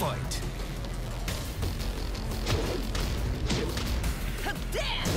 Fight. KO.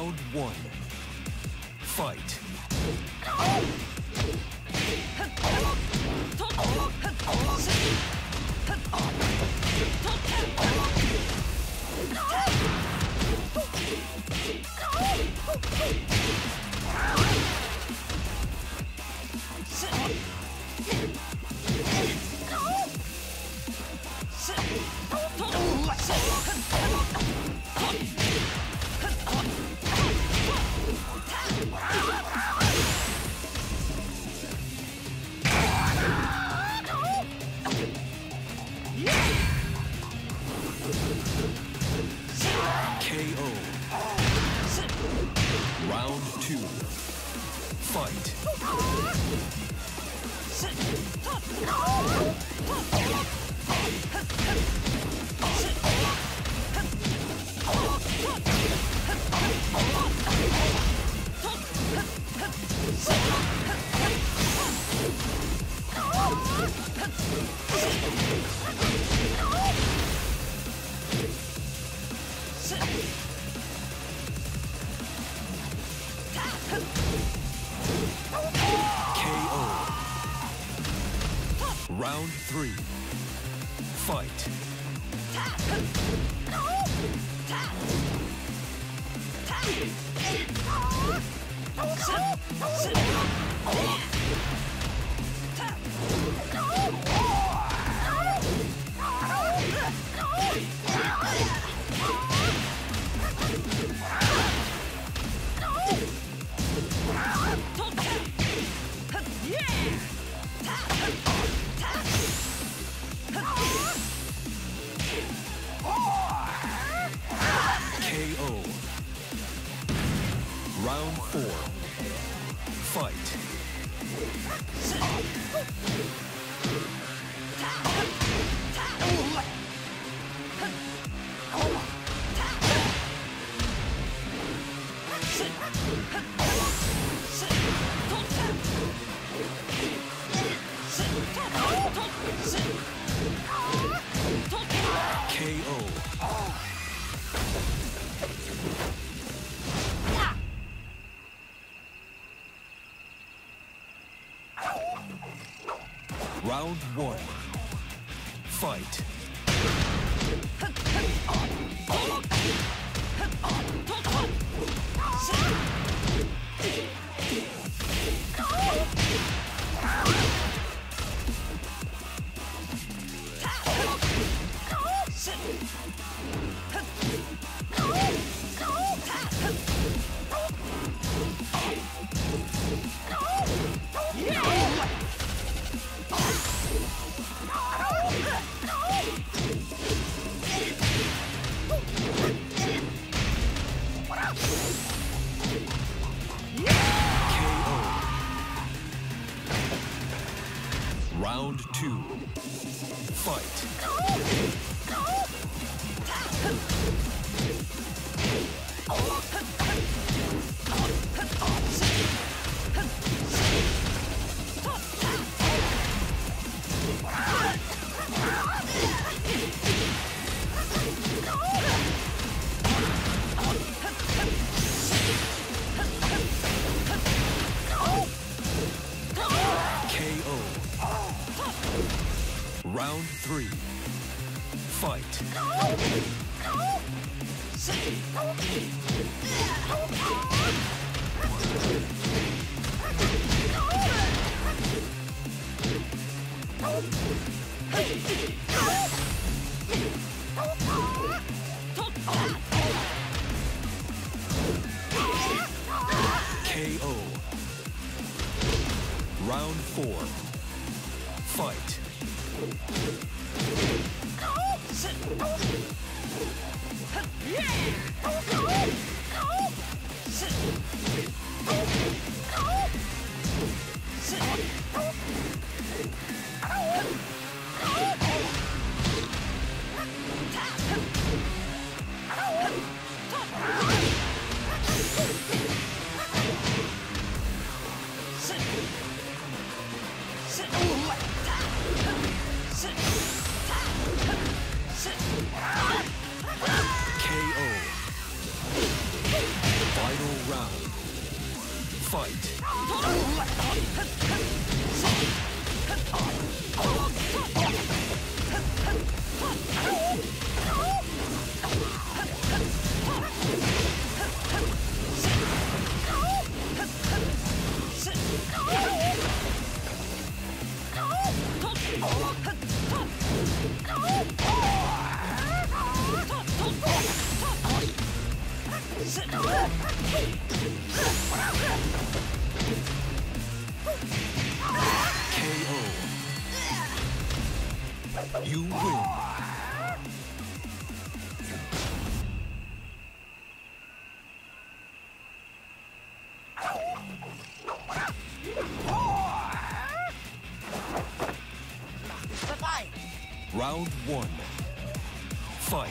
Round one. Fight. Round one. Fight.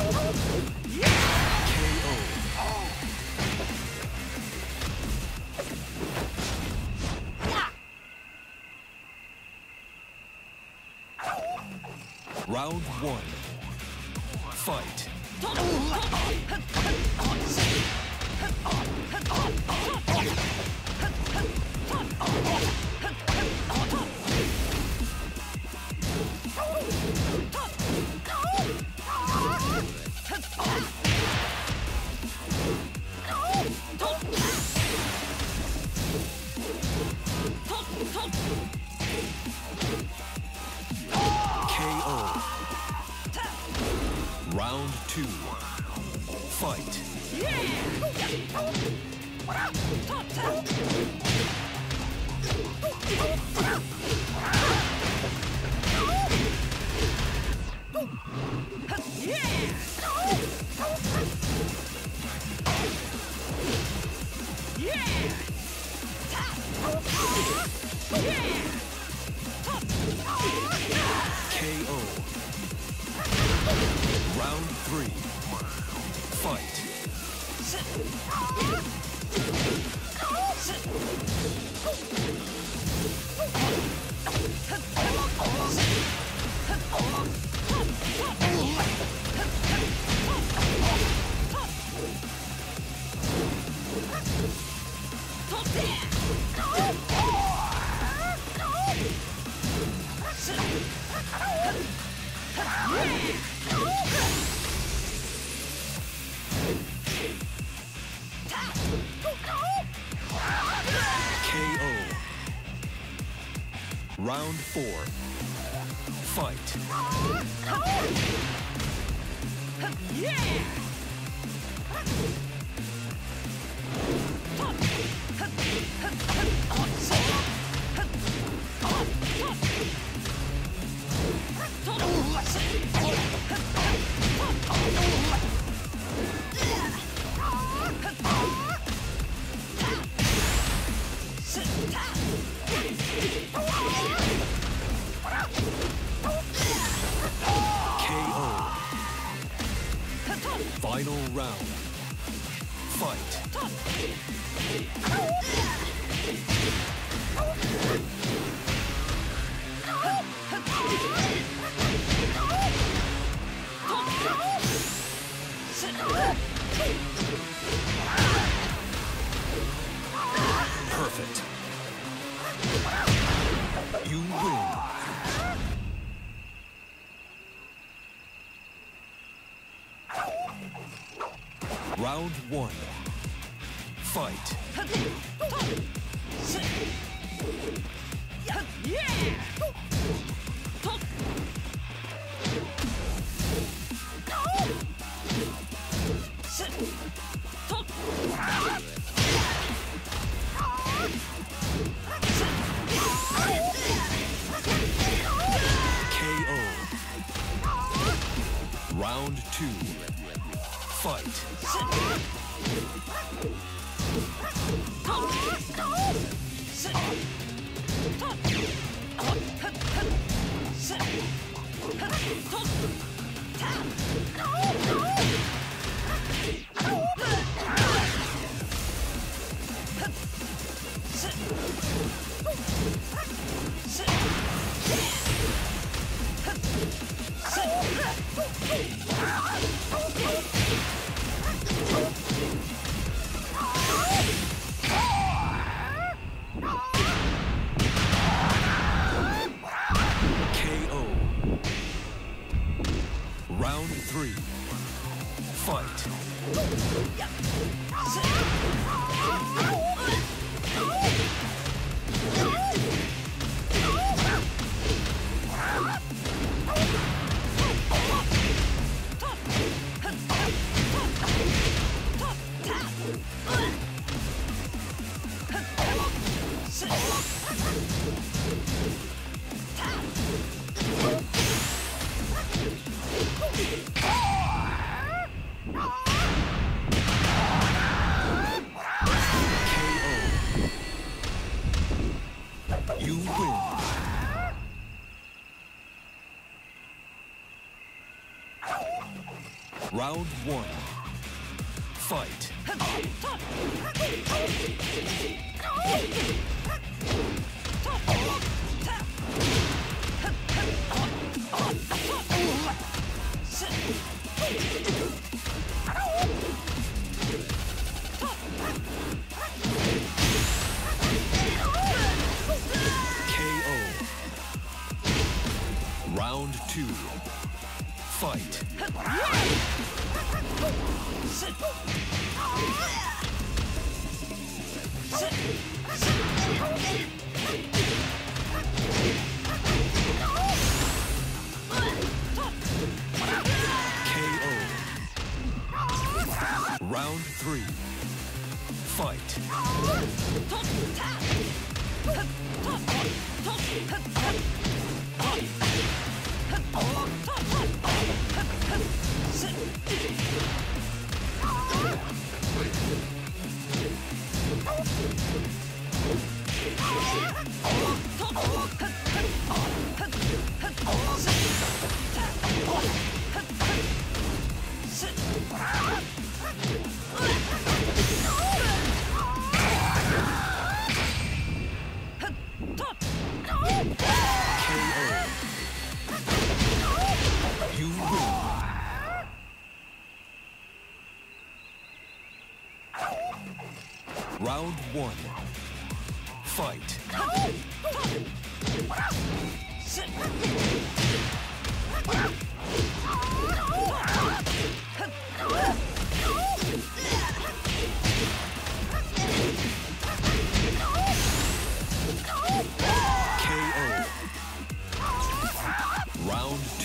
Oh,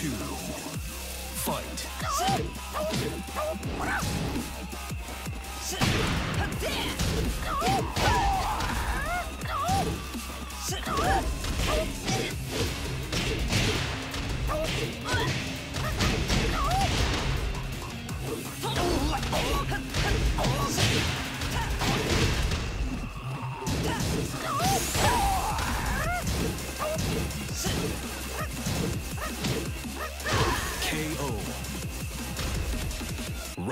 two, fight.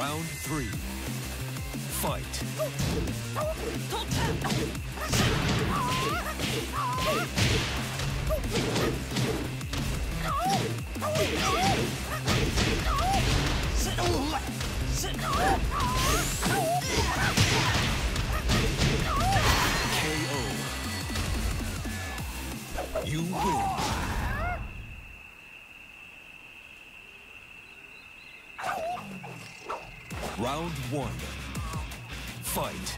Round three. Fight. KO. You win. Round one. Fight.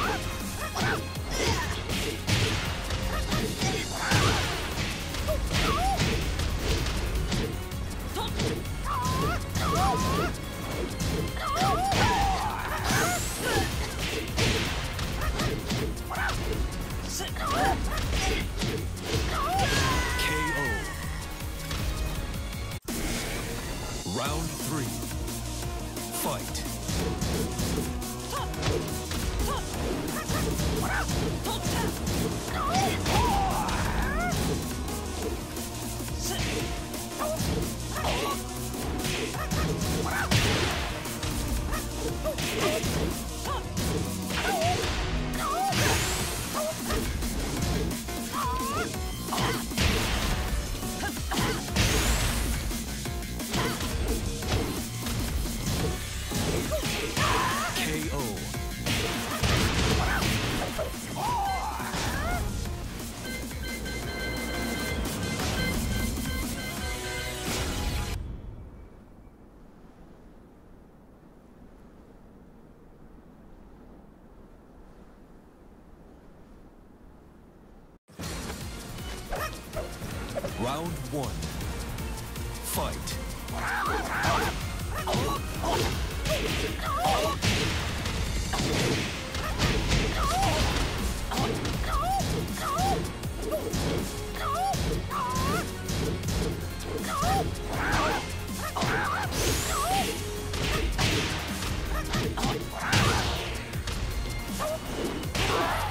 Ah!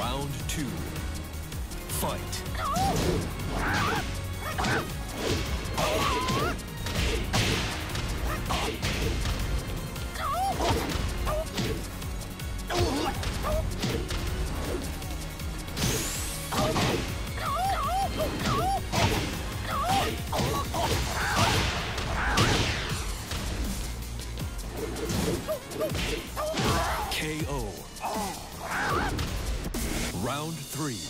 Round two. Fight. free.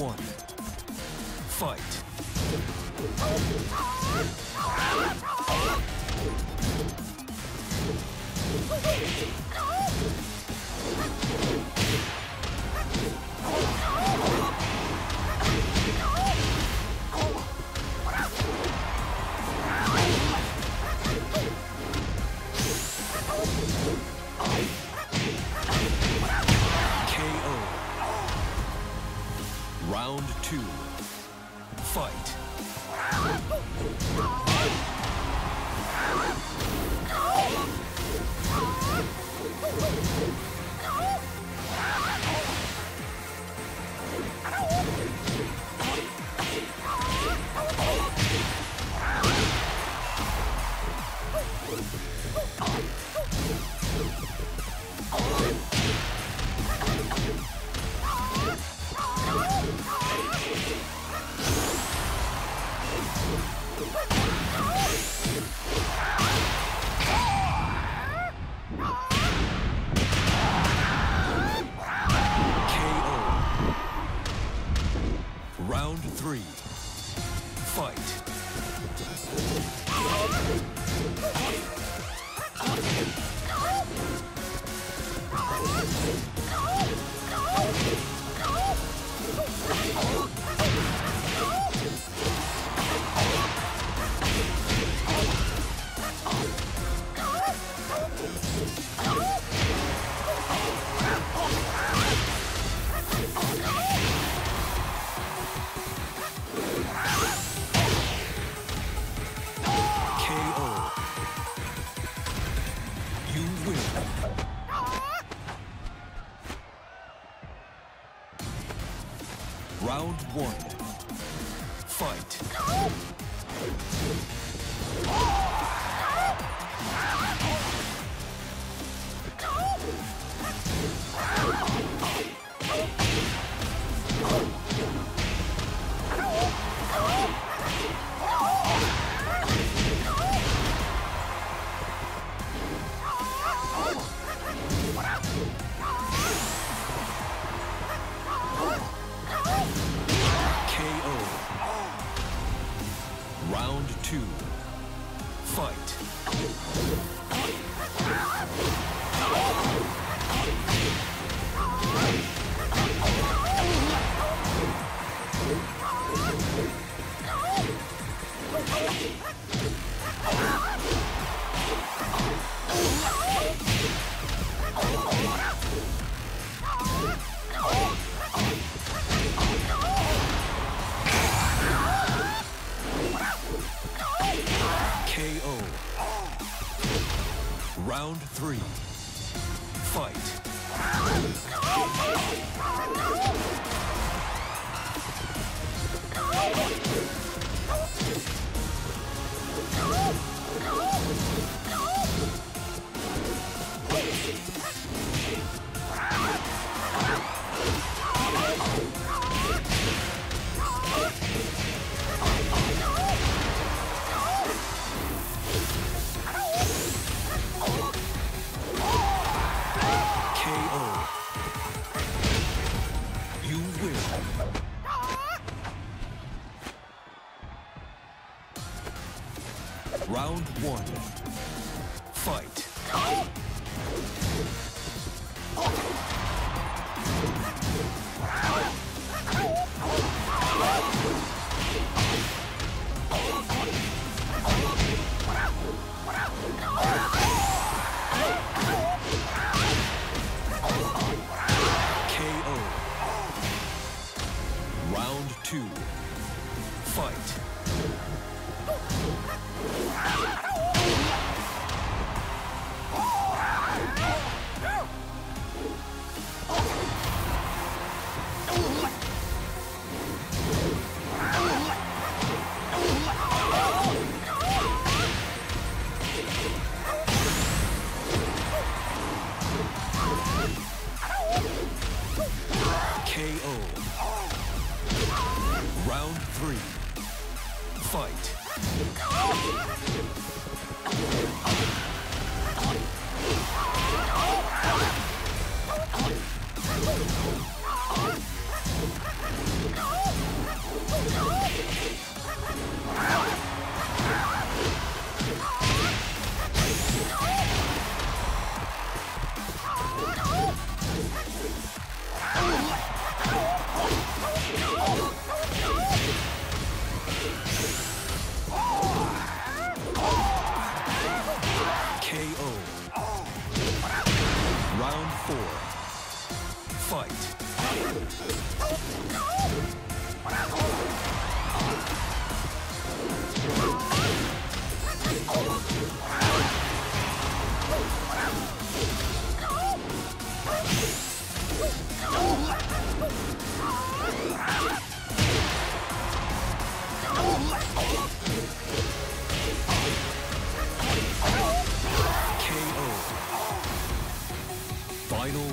One. Fight.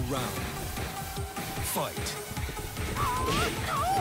Round. Fight. Oh, KO.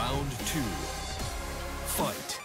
Round two. Fight.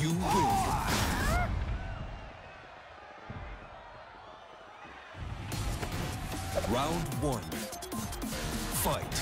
You will. Round one. Fight.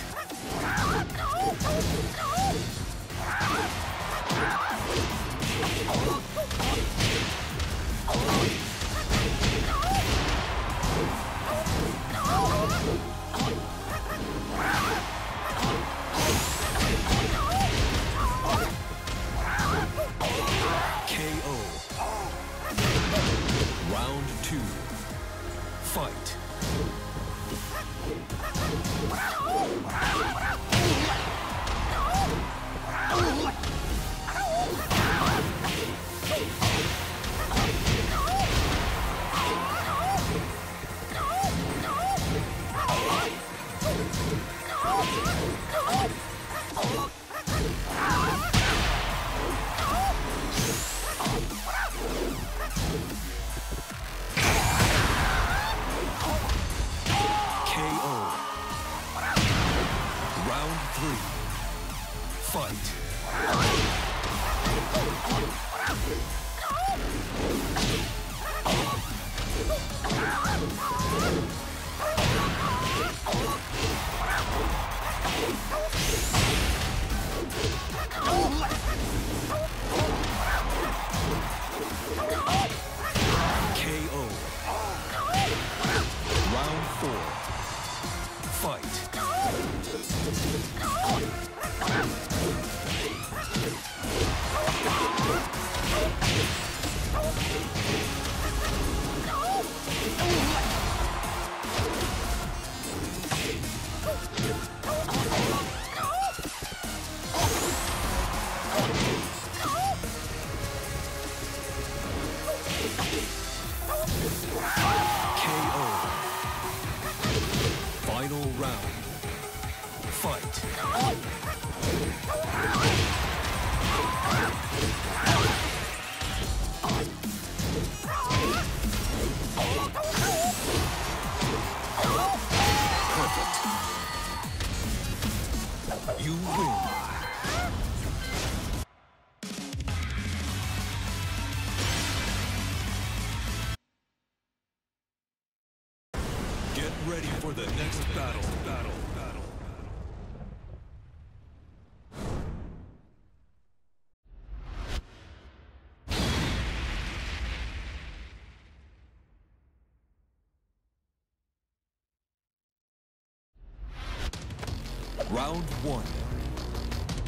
Round one.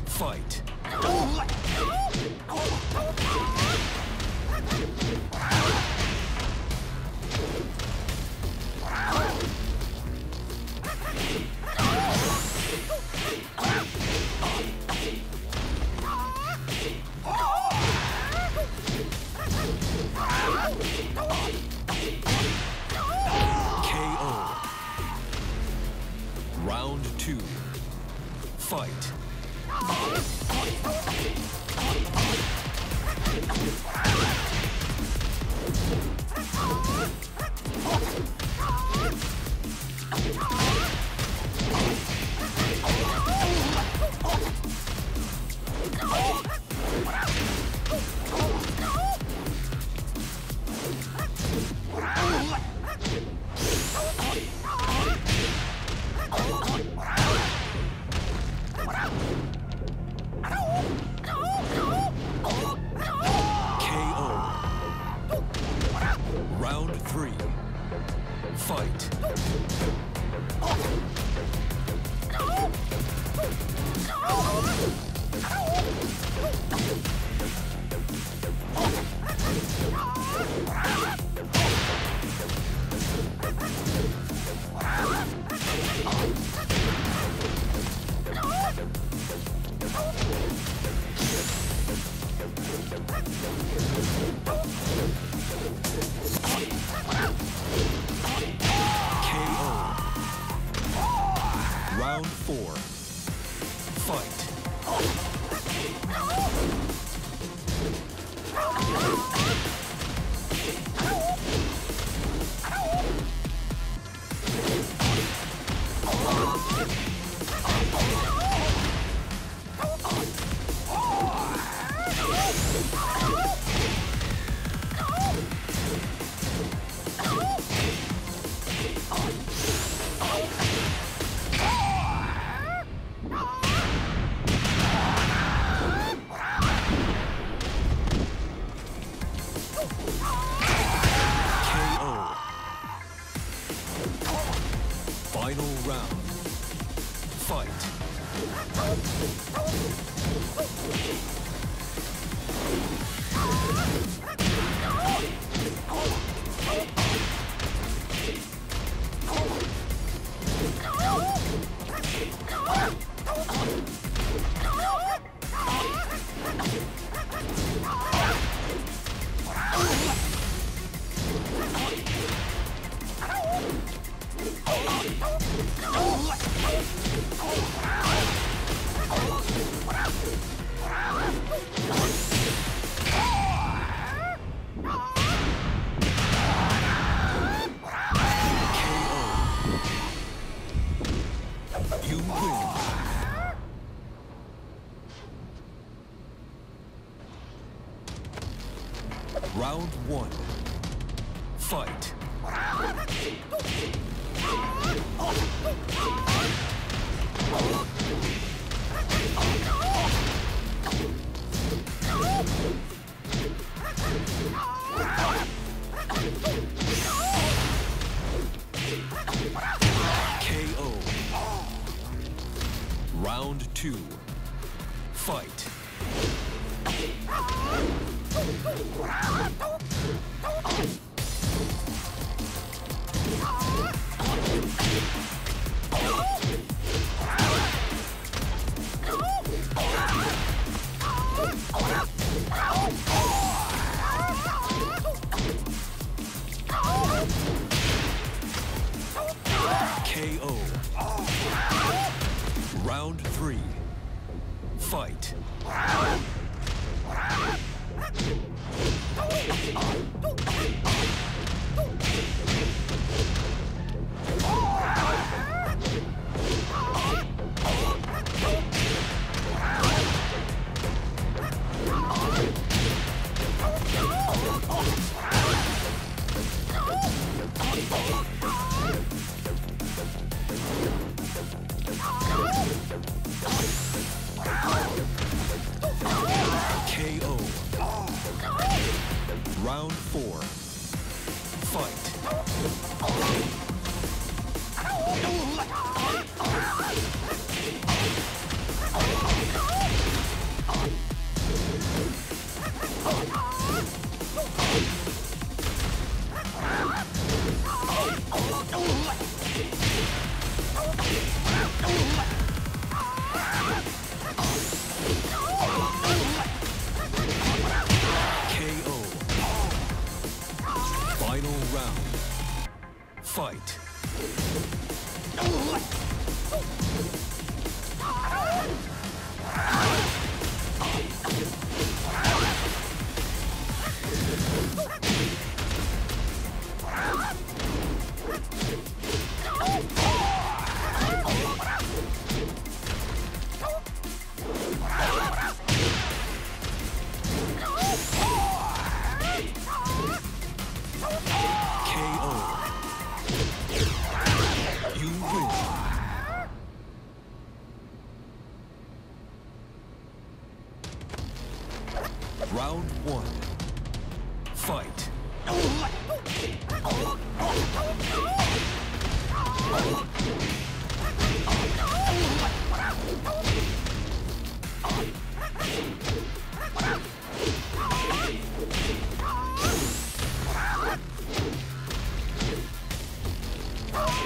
Fight.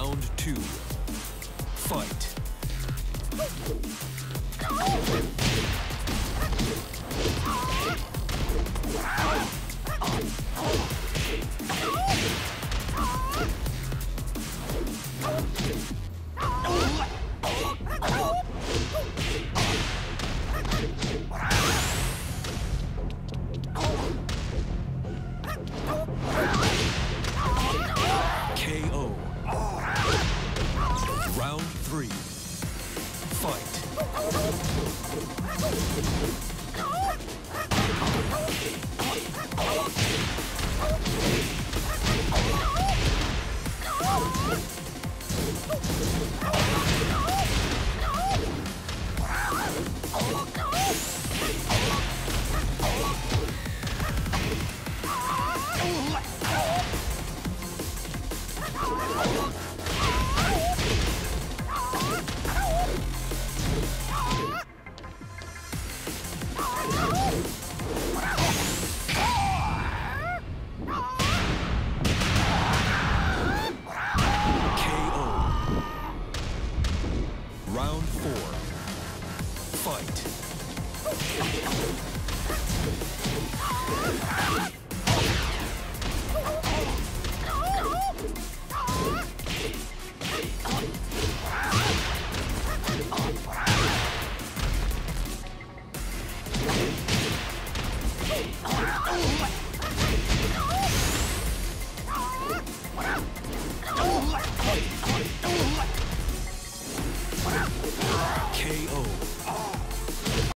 Round two. Fight.